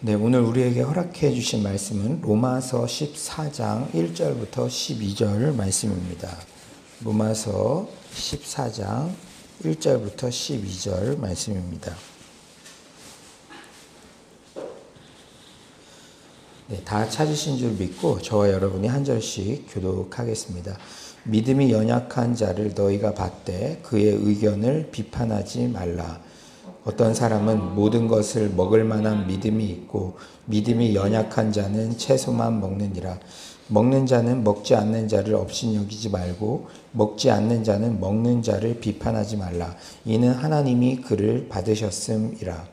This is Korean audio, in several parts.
네, 오늘 우리에게 허락해 주신 말씀은 로마서 14장 1절부터 12절 말씀입니다. 로마서 14장 1절부터 12절 말씀입니다. 네, 다 찾으신 줄 믿고 저와 여러분이 한 절씩 교독하겠습니다. 믿음이 연약한 자를 너희가 봤되 그의 의견을 비판하지 말라. 어떤 사람은 모든 것을 먹을 만한 믿음이 있고 믿음이 연약한 자는 채소만 먹느니라. 먹는 자는 먹지 않는 자를 업신여기지 말고 먹지 않는 자는 먹는 자를 비판하지 말라. 이는 하나님이 그를 받으셨음이라.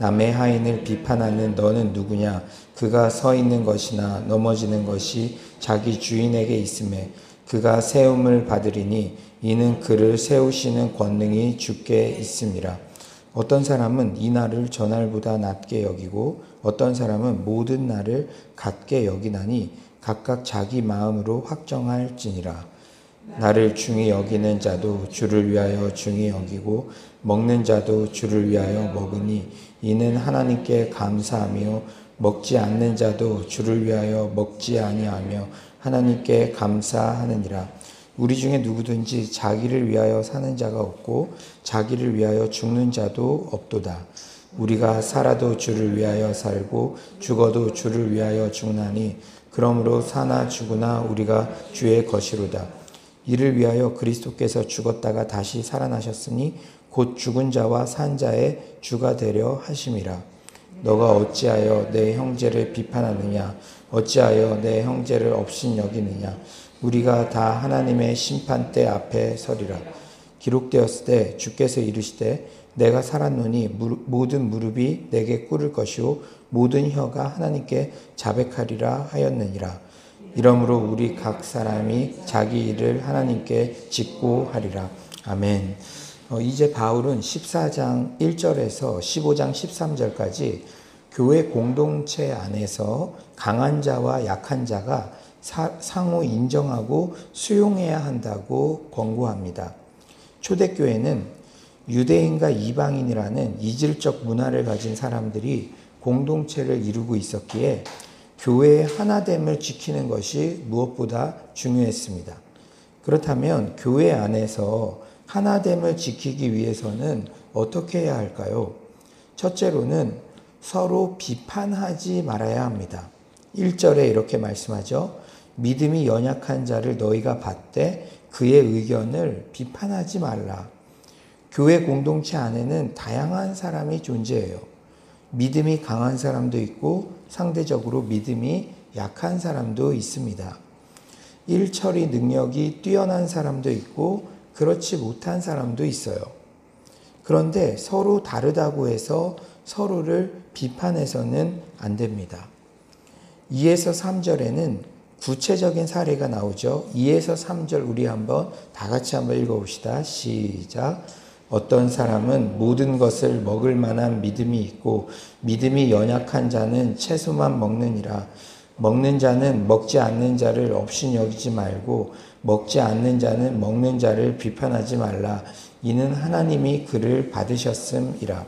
남의 하인을 비판하는 너는 누구냐? 그가 서 있는 것이나 넘어지는 것이 자기 주인에게 있음에 그가 세움을 받으리니 이는 그를 세우시는 권능이 주께 있음이라. 어떤 사람은 이 날을 전날보다 낮게 여기고 어떤 사람은 모든 날을 같게 여기나니 각각 자기 마음으로 확정할지니라. 나를 중히 여기는 자도 주를 위하여 중히 여기고 먹는 자도 주를 위하여 먹으니 이는 하나님께 감사하며 먹지 않는 자도 주를 위하여 먹지 아니하며 하나님께 감사하느니라. 우리 중에 누구든지 자기를 위하여 사는 자가 없고 자기를 위하여 죽는 자도 없도다. 우리가 살아도 주를 위하여 살고 죽어도 주를 위하여 죽나니 그러므로 사나 죽으나 우리가 주의 것이로다. 이를 위하여 그리스도께서 죽었다가 다시 살아나셨으니 곧 죽은 자와 산 자의 주가 되려 하심이라. 너가 어찌하여 내 형제를 비판하느냐? 어찌하여 내 형제를 업신 여기느냐? 우리가 다 하나님의 심판대 앞에 서리라. 기록되었을 때 주께서 이르시되 내가 살았노니 모든 무릎이 내게 꿇을 것이요 모든 혀가 하나님께 자백하리라 하였느니라. 이러므로 우리 각 사람이 자기 일을 하나님께 짓고 하리라. 아멘. 어, 이제 바울은 14장 1절에서 15장 13절까지 교회 공동체 안에서 강한 자와 약한 자가 사, 상호 인정하고 수용해야 한다고 권고합니다. 초대교회는 유대인과 이방인이라는 이질적 문화를 가진 사람들이 공동체를 이루고 있었기에 교회의 하나됨을 지키는 것이 무엇보다 중요했습니다. 그렇다면 교회 안에서 하나됨을 지키기 위해서는 어떻게 해야 할까요? 첫째로는 서로 비판하지 말아야 합니다. 1절에 이렇게 말씀하죠. 믿음이 연약한 자를 너희가 봤되 그의 의견을 비판하지 말라. 교회 공동체 안에는 다양한 사람이 존재해요. 믿음이 강한 사람도 있고 상대적으로 믿음이 약한 사람도 있습니다. 일처리 능력이 뛰어난 사람도 있고 그렇지 못한 사람도 있어요. 그런데 서로 다르다고 해서 서로를 비판해서는 안 됩니다. 2에서 3절에는 구체적인 사례가 나오죠. 2에서 3절 우리 한번 다 같이 한번 읽어봅시다. 시작. 어떤 사람은 모든 것을 먹을 만한 믿음이 있고 믿음이 연약한 자는 채소만 먹느니라. 먹는 자는 먹지 않는 자를 없인 여기지 말고 먹지 않는 자는 먹는 자를 비판하지 말라. 이는 하나님이 그를 받으셨음이라.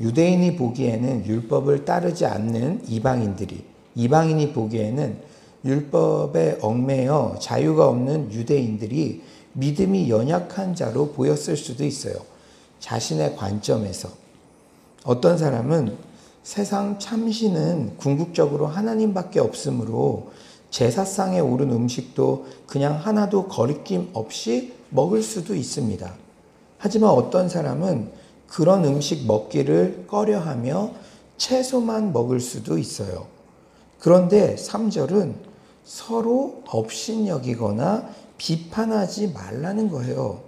유대인이 보기에는 율법을 따르지 않는 이방인들이 이방인이 보기에는 율법에 얽매여 자유가 없는 유대인들이 믿음이 연약한 자로 보였을 수도 있어요. 자신의 관점에서. 어떤 사람은 세상 참신은 궁극적으로 하나님밖에 없으므로 제사상에 오른 음식도 그냥 하나도 거리낌 없이 먹을 수도 있습니다. 하지만 어떤 사람은 그런 음식 먹기를 꺼려하며 채소만 먹을 수도 있어요. 그런데 3절은 서로 업신여기거나 비판하지 말라는 거예요.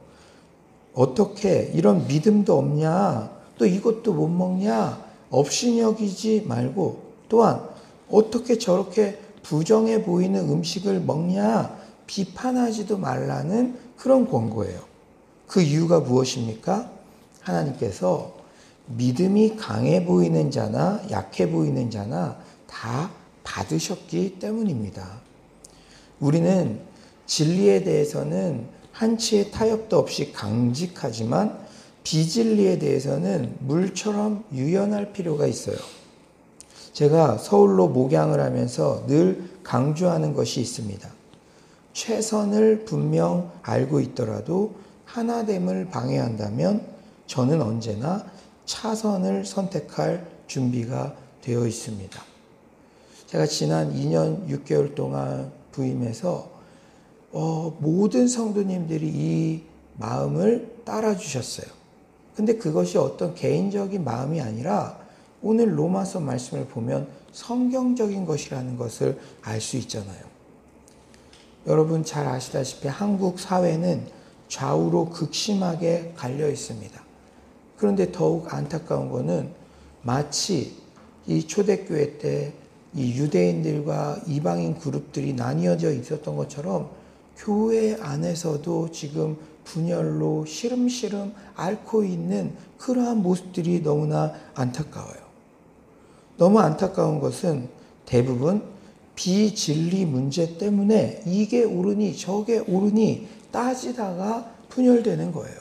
어떻게 이런 믿음도 없냐? 또 이것도 못 먹냐? 업신여기지 말고 또한 어떻게 저렇게 부정해 보이는 음식을 먹냐? 비판하지도 말라는 그런 권고예요. 그 이유가 무엇입니까? 하나님께서 믿음이 강해 보이는 자나 약해 보이는 자나 다 받으셨기 때문입니다. 우리는 진리에 대해서는 한치의 타협도 없이 강직하지만 비진리에 대해서는 물처럼 유연할 필요가 있어요. 제가 서울로 목양을 하면서 늘 강조하는 것이 있습니다. 최선을 분명 알고 있더라도 하나됨을 방해한다면 저는 언제나 차선을 선택할 준비가 되어 있습니다. 제가 지난 2년 6개월 동안 부임해서 어, 모든 성도님들이 이 마음을 따라주셨어요. 근데 그것이 어떤 개인적인 마음이 아니라 오늘 로마서 말씀을 보면 성경적인 것이라는 것을 알 수 있잖아요. 여러분 잘 아시다시피 한국 사회는 좌우로 극심하게 갈려 있습니다. 그런데 더욱 안타까운 것은 마치 이 초대교회 때 이 유대인들과 이방인 그룹들이 나뉘어져 있었던 것처럼 교회 안에서도 지금 분열로 시름시름 앓고 있는 그러한 모습들이 너무나 안타까워요. 너무 안타까운 것은 대부분 비진리 문제 때문에 이게 옳으니 저게 옳으니 따지다가 분열되는 거예요.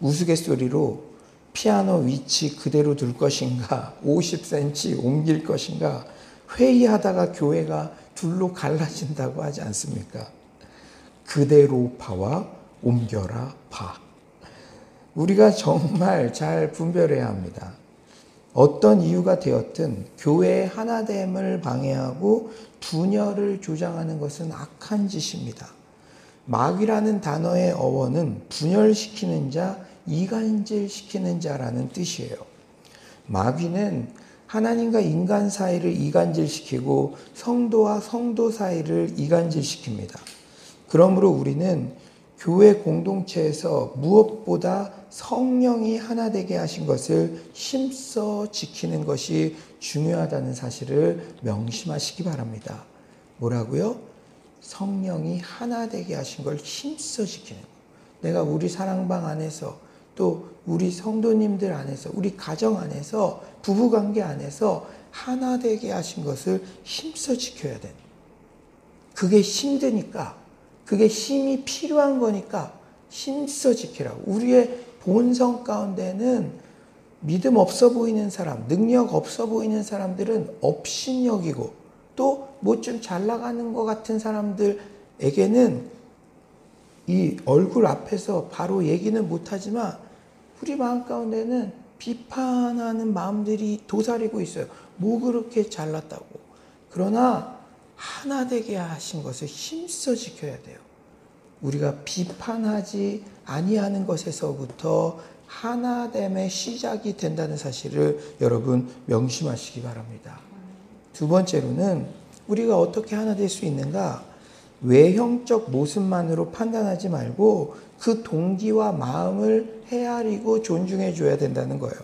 우스갯소리로 피아노 위치 그대로 둘 것인가, 50cm 옮길 것인가, 회의하다가 교회가 둘로 갈라진다고 하지 않습니까? 그대로 파와 옮겨라 파. 우리가 정말 잘 분별해야 합니다. 어떤 이유가 되었든 교회의 하나됨을 방해하고 분열을 조장하는 것은 악한 짓입니다. 마귀라는 단어의 어원은 분열시키는 자, 이간질시키는 자라는 뜻이에요. 마귀는 하나님과 인간 사이를 이간질시키고 성도와 성도 사이를 이간질시킵니다. 그러므로 우리는 교회 공동체에서 무엇보다 성령이 하나 되게 하신 것을 힘써 지키는 것이 중요하다는 사실을 명심하시기 바랍니다. 뭐라고요? 성령이 하나 되게 하신 걸 힘써 지키는 것. 내가 우리 사랑방 안에서 또 우리 성도님들 안에서 우리 가정 안에서 부부 관계 안에서 하나 되게 하신 것을 힘써 지켜야 돼. 그게 힘드니까 그게 힘이 필요한 거니까 힘써 지키라고. 우리의 본성 가운데는 믿음 없어 보이는 사람, 능력 없어 보이는 사람들은 업신여기고 또 뭐 좀 잘 나가는 것 같은 사람들에게는 이 얼굴 앞에서 바로 얘기는 못하지만 우리 마음 가운데는 비판하는 마음들이 도사리고 있어요. 뭐 그렇게 잘났다고. 그러나 하나 되게 하신 것을 힘써 지켜야 돼요. 우리가 비판하지 아니하는 것에서부터 하나됨의 시작이 된다는 사실을 여러분 명심하시기 바랍니다. 두 번째로는 우리가 어떻게 하나 될 수 있는가? 외형적 모습만으로 판단하지 말고 그 동기와 마음을 헤아리고 존중해 줘야 된다는 거예요.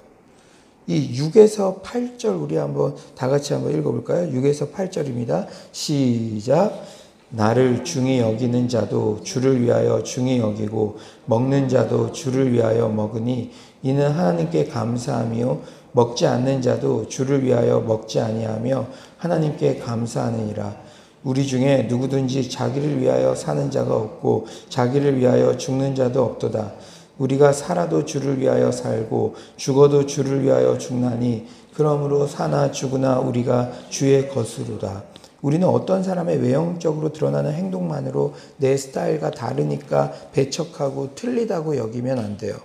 이 6에서 8절 우리 한번 다 같이 한번 읽어볼까요? 6에서 8절입니다. 시작. 나를 중히 여기는 자도 주를 위하여 중히 여기고 먹는 자도 주를 위하여 먹으니 이는 하나님께 감사하며 먹지 않는 자도 주를 위하여 먹지 아니하며 하나님께 감사하느니라. 우리 중에 누구든지 자기를 위하여 사는 자가 없고 자기를 위하여 죽는 자도 없도다. 우리가 살아도 주를 위하여 살고 죽어도 주를 위하여 죽나니 그러므로 사나 죽으나 우리가 주의 것으로다. 우리는 어떤 사람의 외형적으로 드러나는 행동만으로 내 스타일과 다르니까 배척하고 틀리다고 여기면 안 돼요.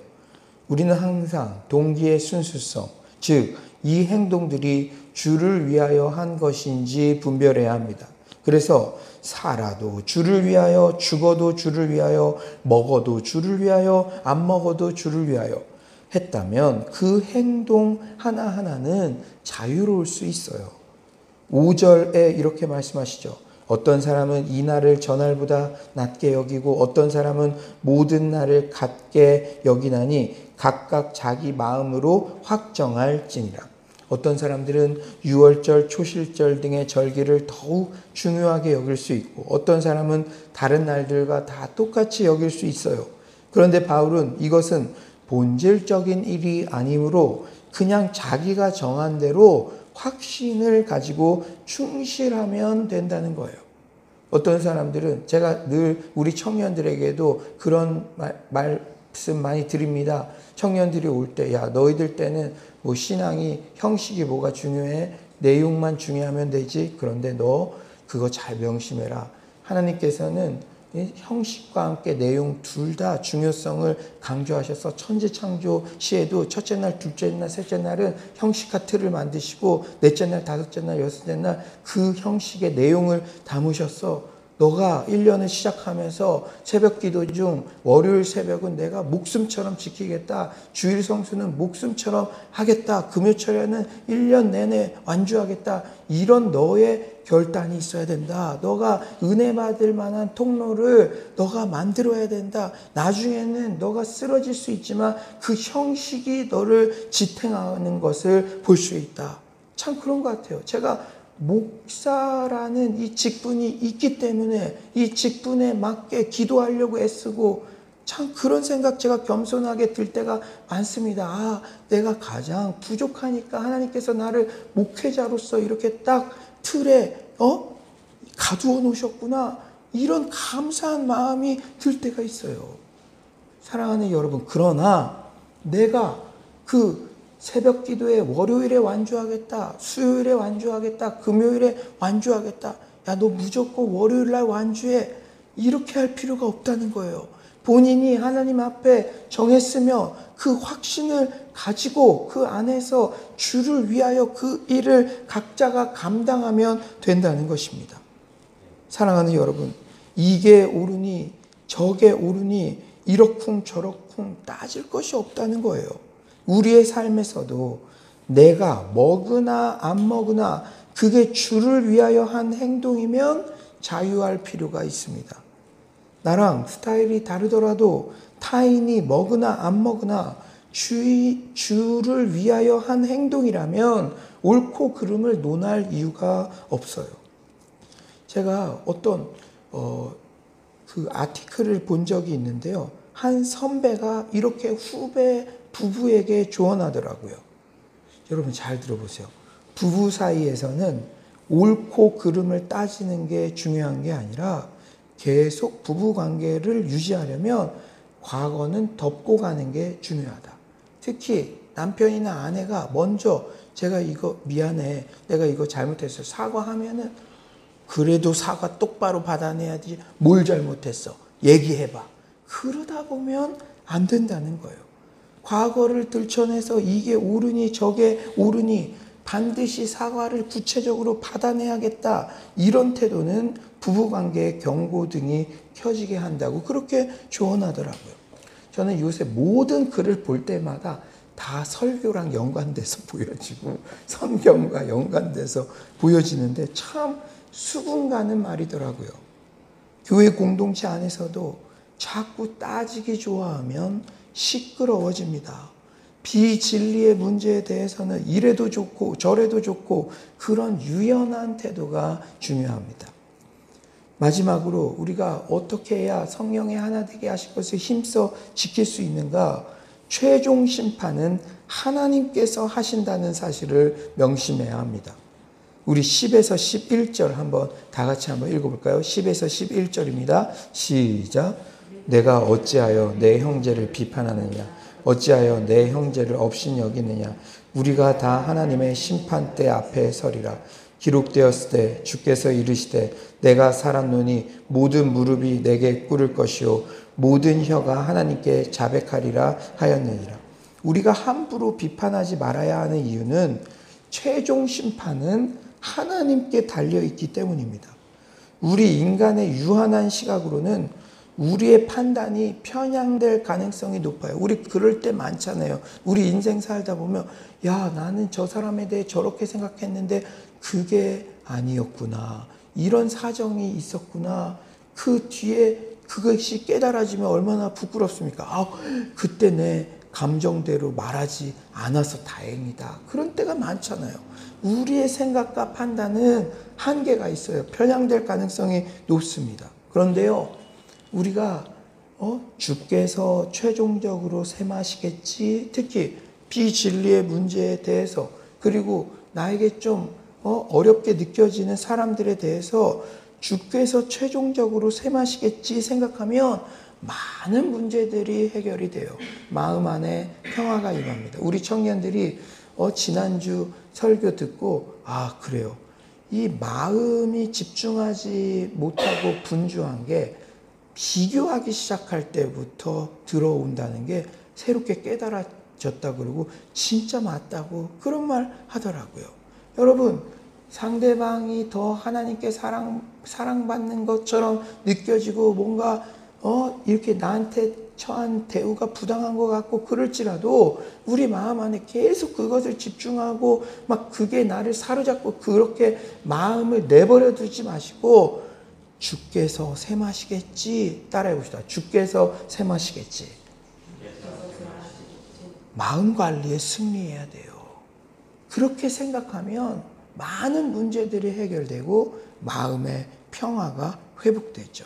우리는 항상 동기의 순수성, 즉, 이 행동들이 주를 위하여 한 것인지 분별해야 합니다. 그래서 살아도 주를 위하여, 죽어도 주를 위하여, 먹어도 주를 위하여, 안 먹어도 주를 위하여 했다면 그 행동 하나하나는 자유로울 수 있어요. 5절에 이렇게 말씀하시죠. 어떤 사람은 이 날을 전날보다 낮게 여기고 어떤 사람은 모든 날을 같게 여기나니 각각 자기 마음으로 확정할지니라. 어떤 사람들은 유월절, 초실절 등의 절기를 더욱 중요하게 여길 수 있고 어떤 사람은 다른 날들과 다 똑같이 여길 수 있어요. 그런데 바울은 이것은 본질적인 일이 아니므로 그냥 자기가 정한 대로 확신을 가지고 충실하면 된다는 거예요. 어떤 사람들은 제가 늘 우리 청년들에게도 그런 말, 말씀 많이 드립니다. 청년들이 올 때, 야, 너희들 때는 뭐 신앙이 형식이 뭐가 중요해? 내용만 중요하면 되지. 그런데 너 그거 잘 명심해라. 하나님께서는 형식과 함께 내용 둘 다 중요성을 강조하셔서 천지 창조 시에도 첫째 날, 둘째 날, 셋째 날은 형식과 틀을 만드시고 넷째 날, 다섯째 날, 여섯째 날 그 형식의 내용을 담으셨어. 너가 1년을 시작하면서 새벽 기도 중 월요일 새벽은 내가 목숨처럼 지키겠다. 주일 성수는 목숨처럼 하겠다. 금요철에는 1년 내내 완주하겠다. 이런 너의 결단이 있어야 된다. 너가 은혜 받을 만한 통로를 너가 만들어야 된다. 나중에는 너가 쓰러질 수 있지만 그 형식이 너를 지탱하는 것을 볼 수 있다. 참 그런 것 같아요. 제가 목사라는 이 직분이 있기 때문에 이 직분에 맞게 기도하려고 애쓰고 참 그런 생각 제가 겸손하게 들 때가 많습니다. 아, 내가 가장 부족하니까 하나님께서 나를 목회자로서 이렇게 딱 틀에 어 가두어 놓으셨구나. 이런 감사한 마음이 들 때가 있어요. 사랑하는 여러분, 그러나 내가 그 새벽 기도에 월요일에 완주하겠다. 수요일에 완주하겠다. 금요일에 완주하겠다. 야, 너 무조건 월요일 날 완주해. 이렇게 할 필요가 없다는 거예요. 본인이 하나님 앞에 정했으며 그 확신을 가지고 그 안에서 주를 위하여 그 일을 각자가 감당하면 된다는 것입니다. 사랑하는 여러분, 이게 옳으니 저게 옳으니 이렇쿵 저렇쿵 따질 것이 없다는 거예요. 우리의 삶에서도 내가 먹으나 안 먹으나 그게 주를 위하여 한 행동이면 자유할 필요가 있습니다. 나랑 스타일이 다르더라도 타인이 먹으나 안 먹으나 주, 주를 위하여 한 행동이라면 옳고 그름을 논할 이유가 없어요. 제가 어떤 어, 그 아티클을 본 적이 있는데요. 한 선배가 이렇게 후배 부부에게 조언하더라고요. 여러분 잘 들어보세요. 부부 사이에서는 옳고 그름을 따지는 게 중요한 게 아니라 계속 부부 관계를 유지하려면 과거는 덮고 가는 게 중요하다. 특히 남편이나 아내가 먼저 제가 이거 미안해. 내가 이거 잘못했어. 사과하면은 그래도 사과 똑바로 받아내야지. 뭘 잘못했어? 얘기해봐. 그러다 보면 안 된다는 거예요. 과거를 들춰내서 이게 옳으니 저게 옳으니 반드시 사과를 구체적으로 받아내야겠다. 이런 태도는 부부관계의 경고등이 켜지게 한다고 그렇게 조언하더라고요. 저는 요새 모든 글을 볼 때마다 다 설교랑 연관돼서 보여지고 성경과 연관돼서 보여지는데 참 수긍 가는 말이더라고요. 교회 공동체 안에서도 자꾸 따지기 좋아하면 시끄러워집니다. 비진리의 문제에 대해서는 이래도 좋고 저래도 좋고 그런 유연한 태도가 중요합니다. 마지막으로 우리가 어떻게 해야 성령의 하나 되게 하실 것을 힘써 지킬 수 있는가? 최종 심판은 하나님께서 하신다는 사실을 명심해야 합니다. 우리 10에서 11절 한번 다 같이 한번 읽어볼까요? 10에서 11절입니다. 시작. 내가 어찌하여 내 형제를 비판하느냐? 어찌하여 내 형제를 업신 여기느냐? 우리가 다 하나님의 심판대 앞에 서리라. 기록되었을 때 주께서 이르시되 내가 살았노니 모든 무릎이 내게 꿇을 것이요 모든 혀가 하나님께 자백하리라 하였느니라. 우리가 함부로 비판하지 말아야 하는 이유는 최종 심판은 하나님께 달려 있기 때문입니다. 우리 인간의 유한한 시각으로는 우리의 판단이 편향될 가능성이 높아요. 우리 그럴 때 많잖아요. 우리 인생 살다 보면, 야, 나는 저 사람에 대해 저렇게 생각했는데 그게 아니었구나. 이런 사정이 있었구나. 그 뒤에 그것이 깨달아지면 얼마나 부끄럽습니까? 아, 그때 내 감정대로 말하지 않아서 다행이다. 그런 때가 많잖아요. 우리의 생각과 판단은 한계가 있어요. 편향될 가능성이 높습니다. 그런데요, 우리가 어? 주께서 최종적으로 셈하시겠지. 특히 비진리의 문제에 대해서 그리고 나에게 좀 어? 어렵게 느껴지는 사람들에 대해서 주께서 최종적으로 셈하시겠지 생각하면 많은 문제들이 해결이 돼요. 마음 안에 평화가 임합니다. 우리 청년들이 어, 지난주 설교 듣고, 아, 그래요. 이 마음이 집중하지 못하고 분주한 게 비교하기 시작할 때부터 들어온다는 게 새롭게 깨달아졌다 그러고 진짜 맞다고 그런 말 하더라고요. 여러분, 상대방이 더 하나님께 사랑, 사랑받는 것처럼 느껴지고 뭔가, 어, 이렇게 나한테 처한 대우가 부당한 것 같고 그럴지라도 우리 마음 안에 계속 그것을 집중하고 막 그게 나를 사로잡고 그렇게 마음을 내버려 두지 마시고 주께서 샘하시겠지 따라해 봅시다. 주께서 샘하시겠지. 마음 관리에 승리해야 돼요. 그렇게 생각하면 많은 문제들이 해결되고 마음의 평화가 회복되죠.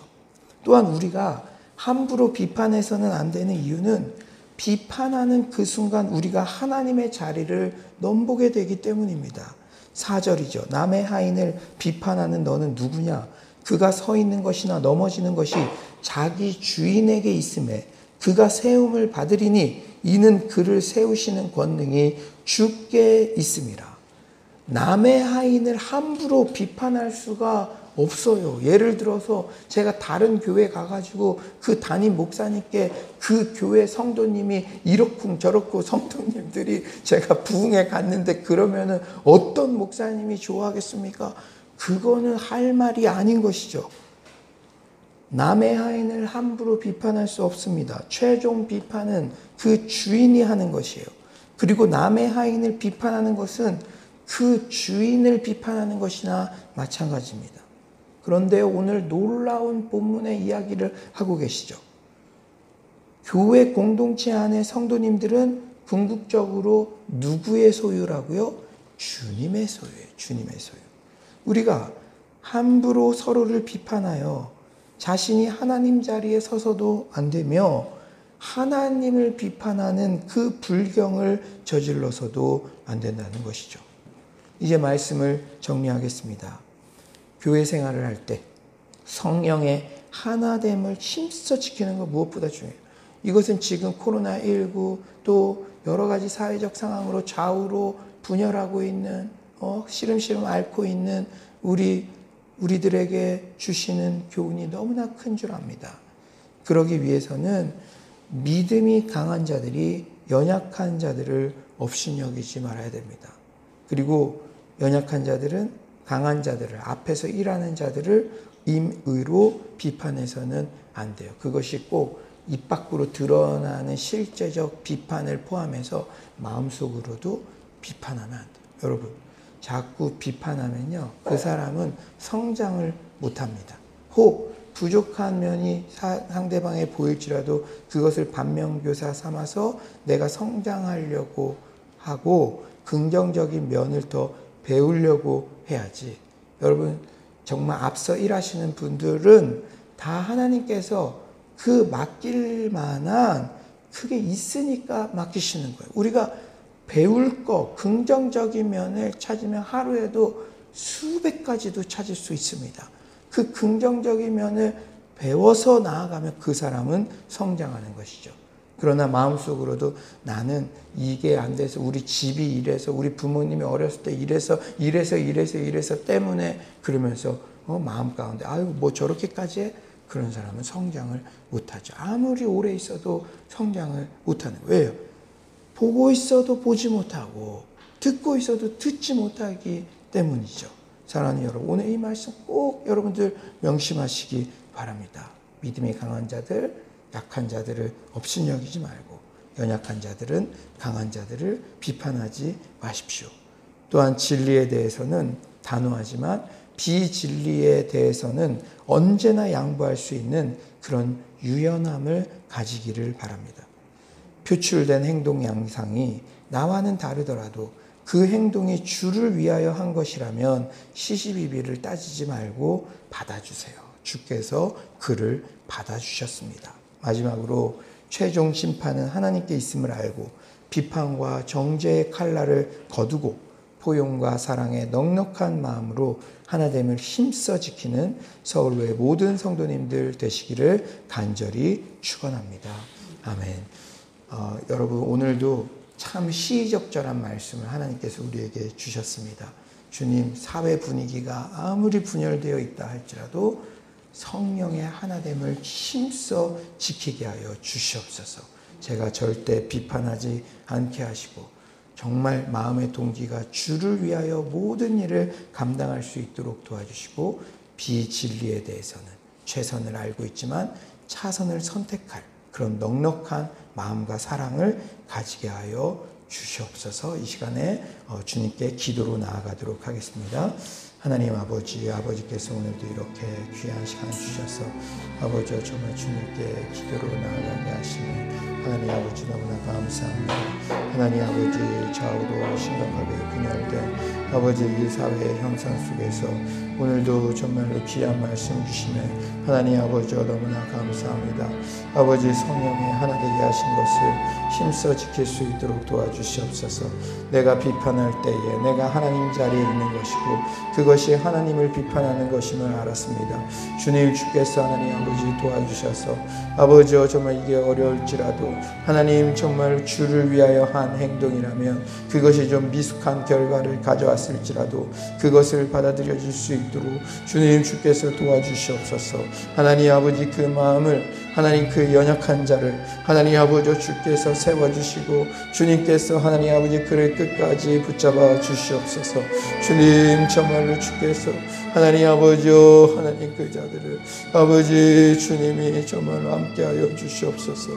또한 우리가 함부로 비판해서는 안 되는 이유는 비판하는 그 순간 우리가 하나님의 자리를 넘보게 되기 때문입니다. 4절이죠. 남의 하인을 비판하는 너는 누구냐? 그가 서 있는 것이나 넘어지는 것이 자기 주인에게 있음에 그가 세움을 받으리니 이는 그를 세우시는 권능이 주께 있음이라. 남의 하인을 함부로 비판할 수가 없어요. 예를 들어서 제가 다른 교회 가가지고 그 담임 목사님께 그 교회 성도님이 이렇쿵 저렇고 성도님들이 제가 부흥에 갔는데 그러면은 어떤 목사님이 좋아하겠습니까? 그거는 할 말이 아닌 것이죠. 남의 하인을 함부로 비판할 수 없습니다. 최종 비판은 그 주인이 하는 것이에요. 그리고 남의 하인을 비판하는 것은 그 주인을 비판하는 것이나 마찬가지입니다. 그런데 오늘 놀라운 본문의 이야기를 하고 계시죠. 교회 공동체 안에 성도님들은 궁극적으로 누구의 소유라고요? 주님의 소유예요. 주님의 소유. 우리가 함부로 서로를 비판하여 자신이 하나님 자리에 서서도 안 되며 하나님을 비판하는 그 불경을 저질러서도 안 된다는 것이죠. 이제 말씀을 정리하겠습니다. 교회 생활을 할 때 성령의 하나됨을 힘써 지키는 것 무엇보다 중요해요. 이것은 지금 코로나19 또 여러 가지 사회적 상황으로 좌우로 분열하고 있는 어, 시름시름 앓고 있는 우리 우리들에게 주시는 교훈이 너무나 큰 줄 압니다. 그러기 위해서는 믿음이 강한 자들이 연약한 자들을 업신여기지 말아야 됩니다. 그리고 연약한 자들은 강한 자들을 앞에서 일하는 자들을 임의로 비판해서는 안 돼요. 그것이 꼭 입 밖으로 드러나는 실제적 비판을 포함해서 마음속으로도 비판하면 안 돼요. 여러분, 자꾸 비판하면요. 그 사람은 성장을 못 합니다. 혹 부족한 면이 상대방에 보일지라도 그것을 반면교사 삼아서 내가 성장하려고 하고 긍정적인 면을 더 배우려고 해야지. 여러분, 정말 앞서 일하시는 분들은 다 하나님께서 그 맡길 만한 그게 있으니까 맡기시는 거예요. 우리가 배울 거, 긍정적인 면을 찾으면 하루에도 수백 가지도 찾을 수 있습니다. 그 긍정적인 면을 배워서 나아가면 그 사람은 성장하는 것이죠. 그러나 마음속으로도 나는 이게 안 돼서 우리 집이 이래서 우리 부모님이 어렸을 때 이래서 이래서 이래서 이래서 때문에 그러면서 어, 마음 가운데 아유 뭐 저렇게까지 해? 그런 사람은 성장을 못하죠. 아무리 오래 있어도 성장을 못하는 왜요? 보고 있어도 보지 못하고 듣고 있어도 듣지 못하기 때문이죠. 사랑하는 여러분, 오늘 이 말씀 꼭 여러분들 명심하시기 바랍니다. 믿음이 강한 자들, 약한 자들을 업신여기지 말고 연약한 자들은 강한 자들을 비판하지 마십시오. 또한 진리에 대해서는 단호하지만 비진리에 대해서는 언제나 양보할 수 있는 그런 유연함을 가지기를 바랍니다. 표출된 행동 양상이 나와는 다르더라도 그 행동이 주를 위하여 한 것이라면 시시비비를 따지지 말고 받아주세요. 주께서 그를 받아주셨습니다. 마지막으로 최종 심판은 하나님께 있음을 알고 비판과 정죄의 칼날을 거두고 포용과 사랑의 넉넉한 마음으로 하나됨을 힘써 지키는 서울로의 모든 성도님들 되시기를 간절히 축원합니다. 아멘. 어, 여러분 오늘도 참 시의적절한 말씀을 하나님께서 우리에게 주셨습니다. 주님 사회 분위기가 아무리 분열되어 있다 할지라도 성령의 하나됨을 힘써 지키게 하여 주시옵소서. 제가 절대 비판하지 않게 하시고 정말 마음의 동기가 주를 위하여 모든 일을 감당할 수 있도록 도와주시고 비진리에 대해서는 최선을 알고 있지만 차선을 선택할 그런 넉넉한 마음과 사랑을 가지게 하여 주시옵소서 이 시간에 어, 주님께 기도로 나아가도록 하겠습니다. 하나님 아버지, 아버지께서 오늘도 이렇게 귀한 시간 주셔서 아버지 정말 주님께 기도로 나아가게 하시니 하나님 아버지 너무나 감사합니다. 하나님 아버지 좌우로 심각하게 분열된 아버지 이 사회의 형상 속에서 오늘도 정말로 귀한 말씀 주시네 하나님 아버지 너무나 감사합니다. 아버지 성령의 하나 되게 하신 것을 힘써 지킬 수 있도록 도와주시옵소서. 내가 비판할 때에 내가 하나님 자리에 있는 것이고 그것이 하나님을 비판하는 것임을 알았습니다. 주님 주께서 하나님 아버지 도와주셔서 아버지 정말 이게 어려울지라도 하나님 정말 주를 위하여 한 행동이라면 그것이 좀 미숙한 결과를 가져왔을지라도 그것을 받아들여 줄 수 있도록 주님 주께서 도와주시옵소서. 하나님 아버지 그 마음을 하나님 그 연약한 자를 하나님 아버지 주께서 세워주시고 주님께서 하나님 아버지 그를 끝까지 붙잡아 주시옵소서. 주님 정말로 주께서 하나님 아버지 하나님 그 자들을 아버지 주님이 정말로 함께하여 주시옵소서.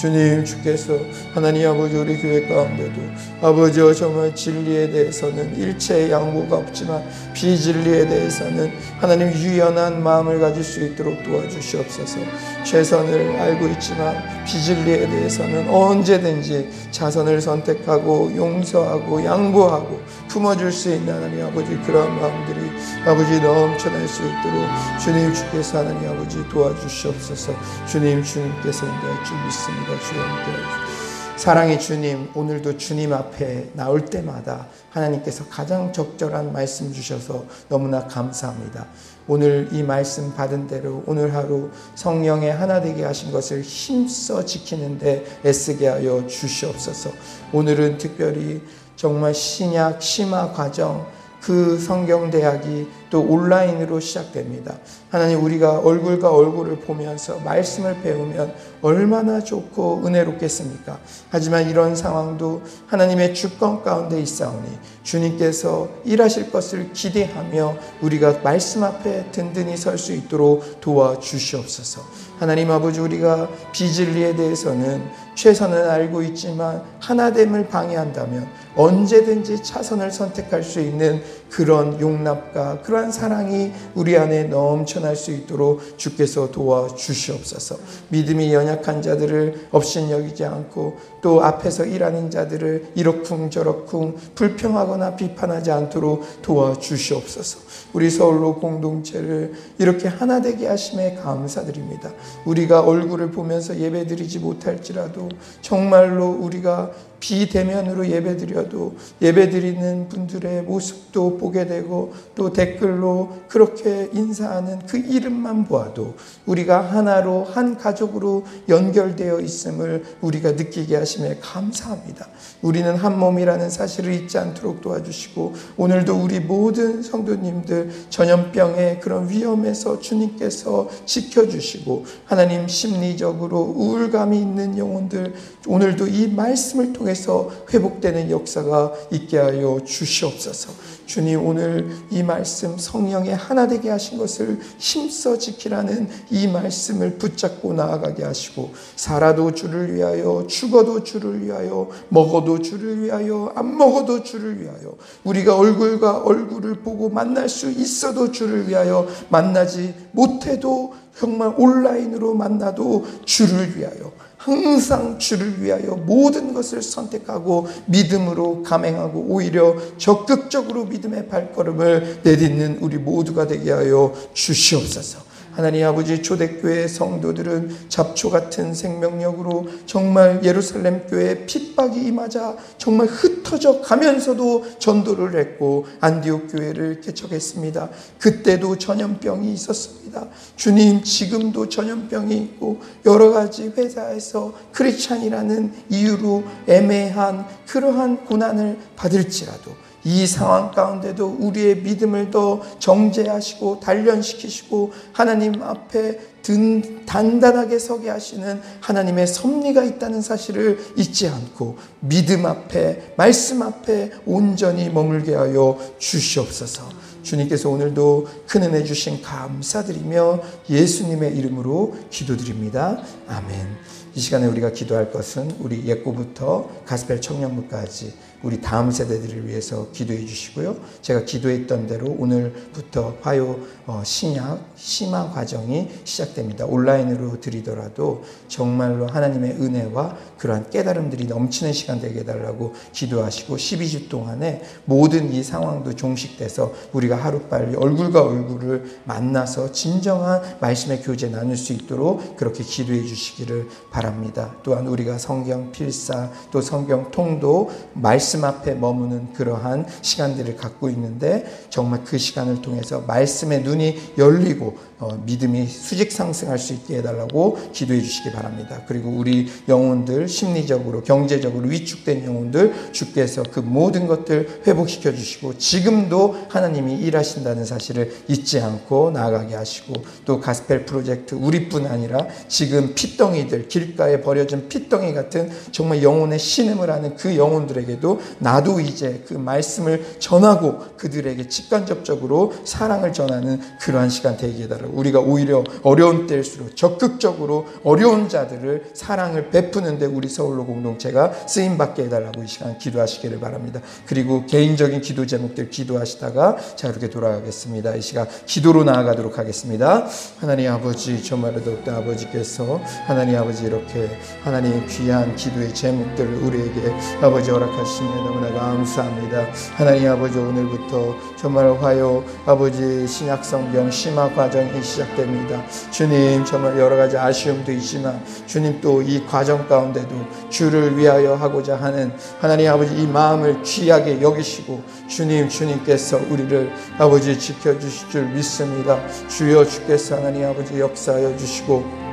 주님 주께서 하나님 아버지 우리 교회 가운데도 아버지 정말 진리에 대해서는 일체의 양보가 없지만 비진리에 대해서는 하나님 유연한 마음을 가질 수 있도록 도와주시옵소서. 최선을 알고 있지만 비진리에 대해서는 언제든지 자선을 선택하고 용서하고 양보하고 품어줄 수 있는 하나님 아버지 그러한 마음들이 아버지 넘쳐날 수 있도록 주님 주께서 하나님 아버지 도와주시옵소서 주님 주님께서 인도할 줄 믿습니다 주여 함께 사랑의 주님, 오늘도 주님 앞에 나올 때마다 하나님께서 가장 적절한 말씀 주셔서 너무나 감사합니다. 오늘 이 말씀 받은 대로 오늘 하루 성령의 하나 되게 하신 것을 힘써 지키는데 애쓰게 하여 주시옵소서. 오늘은 특별히 정말 신약 심화 과정 그 성경 대학이 또 온라인으로 시작됩니다. 하나님 우리가 얼굴과 얼굴을 보면서 말씀을 배우면 얼마나 좋고 은혜롭겠습니까? 하지만 이런 상황도 하나님의 주권 가운데 있사오니 주님께서 일하실 것을 기대하며 우리가 말씀 앞에 든든히 설 수 있도록 도와주시옵소서. 하나님 아버지 우리가 비진리에 대해서는 최선을 알고 있지만 하나됨을 방해한다면 언제든지 차선을 선택할 수 있는 그런 용납과 그 러한 사랑이 우리 안에 넘쳐날 수 있도록 주께서 도와주시옵소서. 믿음이 연약한 자들을 없인 여기지 않고 또 앞에서 일하는 자들을 이러쿵저러쿵 불평하거나 비판하지 않도록 도와주시옵소서. 우리 서울로 공동체를 이렇게 하나 되게 하심에 감사드립니다. 우리가 얼굴을 보면서 예배드리지 못할지라도 정말로 우리가 비대면으로 예배드려도 예배드리는 분들의 모습도 보게 되고 또 댓글로 그렇게 인사하는 그 이름만 보아도 우리가 하나로 한 가족으로 연결되어 있음을 우리가 느끼게 하 심에 감사합니다. 우리는 한 몸이라는 사실을 잊지 않도록 도와주시고 오늘도 우리 모든 성도님들 전염병의 그런 위험에서 주님께서 지켜주시고 하나님 심리적으로 우울감이 있는 영혼들 오늘도 이 말씀을 통해서 회복되는 역사가 있게 하여 주시옵소서. 주님 오늘 이 말씀 성령의 하나 되게 하신 것을 힘써 지키라는 이 말씀을 붙잡고 나아가게 하시고 살아도 주를 위하여 죽어도 주를 위하여 먹어도 주를 위하여 안 먹어도 주를 위하여 우리가 얼굴과 얼굴을 보고 만날 수 있어도 주를 위하여 만나지 못해도 정말 온라인으로 만나도 주를 위하여 항상 주를 위하여 모든 것을 선택하고 믿음으로 감행하고 오히려 적극적으로 믿음의 발걸음을 내딛는 우리 모두가 되게 하여 주시옵소서. 하나님 아버지 초대교회 성도들은 잡초 같은 생명력으로 정말 예루살렘 교회에 핍박이 임하자 정말 흩어져 가면서도 전도를 했고 안디옥 교회를 개척했습니다. 그때도 전염병이 있었습니다. 주님 지금도 전염병이 있고 여러 가지 회사에서 크리스찬이라는 이유로 애매한 그러한 고난을 받을지라도 이 상황 가운데도 우리의 믿음을 더 정제하시고 단련시키시고 하나님 앞에 든, 단단하게 서게 하시는 하나님의 섭리가 있다는 사실을 잊지 않고 믿음 앞에 말씀 앞에 온전히 머물게 하여 주시옵소서. 주님께서 오늘도 큰 은혜 주신 감사드리며 예수님의 이름으로 기도드립니다. 아멘. 이 시간에 우리가 기도할 것은 우리 예고부터 가스펠 청년부까지 우리 다음 세대들을 위해서 기도해 주시고요. 제가 기도했던 대로 오늘부터 화요 어, 신약 심화 과정이 시작됩니다. 온라인으로 드리더라도 정말로 하나님의 은혜와 그러한 깨달음들이 넘치는 시간 되게 해달라고 기도하시고 12주 동안에 모든 이 상황도 종식돼서 우리가 하루빨리 얼굴과 얼굴을 만나서 진정한 말씀의 교제 나눌 수 있도록 그렇게 기도해 주시기를 바랍니다. 또한 우리가 성경 필사 또 성경 통도 말씀 앞에 머무는 그러한 시간들을 갖고 있는데 정말 그 시간을 통해서 말씀의 눈이 열리고 어, 믿음이 수직 상승할 수 있게 해달라고 기도해 주시기 바랍니다. 그리고 우리 영혼들 심리적으로 경제적으로 위축된 영혼들 주께서 그 모든 것들 회복시켜 주시고 지금도 하나님이 일하신다는 사실을 잊지 않고 나아가게 하시고 또 가스펠 프로젝트 우리뿐 아니라 지금 핏덩이들 길가에 버려진 핏덩이 같은 정말 영혼의 신음을 하는 그 영혼들에게도 나도 이제 그 말씀을 전하고 그들에게 직간접적으로 사랑을 전하는 그러한 시간 되게 해달라고 우리가 오히려 어려운 때일수록 적극적으로 어려운 자들을 사랑을 베푸는데 우리 서울로 공동체가 쓰임 받게 해달라고 이 시간 기도하시기를 바랍니다. 그리고 개인적인 기도 제목들 기도하시다가 자 이렇게 돌아가겠습니다. 이 시간 기도로 나아가도록 하겠습니다. 하나님 아버지 정말로 더욱더 아버지께서 하나님 아버지 이렇게 하나님 귀한 기도의 제목들을 우리에게 아버지 허락하 시며 너무나 감사합니다. 하나님 아버지 오늘부터 정말 화요 아버지 신약 성경 심화 과정이 시작됩니다. 주님 정말 여러 가지 아쉬움도 있지만 주님 또 이 과정 가운데도 주를 위하여 하고자 하는 하나님 아버지 이 마음을 귀하게 여기시고 주님 주님께서 우리를 아버지 지켜주실 줄 믿습니다. 주여 주께서 하나님 아버지 역사하여 주시고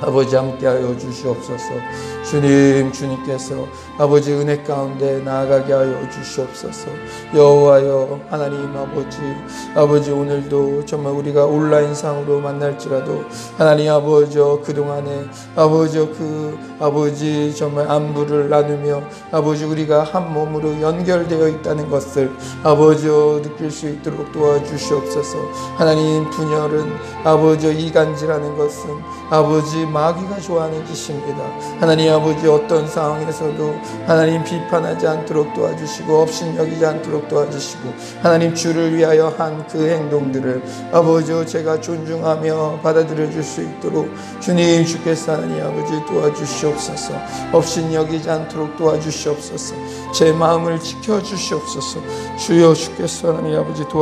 아버지 함께하여 주시옵소서. 주님 주님께서 아버지 은혜 가운데 나아가게 하여 주시옵소서. 여호와여 하나님 아버지 아버지 오늘도 정말 우리가 온라인 상으로 만날지라도 하나님 아버지 그 동안에 아버지 그 아버지 정말 안부를 나누며 아버지 우리가 한 몸으로 연결되어 있다는 것을 아버지 느낄 수 있도록 도와주시옵소서. 하나님 분열은 아버지 이간질하는 것은 아버지 마귀가 좋아하는 짓입니다. 하나님 아버지 어떤 상황에서도 하나님 비판하지 않도록 도와주시고 업신 여기지 않도록 도와주시고 하나님 주를 위하여 한 그 행동들을 아버지 제가 존중하며 받아들여 줄 수 있도록 주님 주께서 하나님 아버지 도와주시옵소서. 업신 여기지 않도록 도와주시옵소서. 제 마음을 지켜주시옵소서. 주여 주께서 하나님 아버지 도와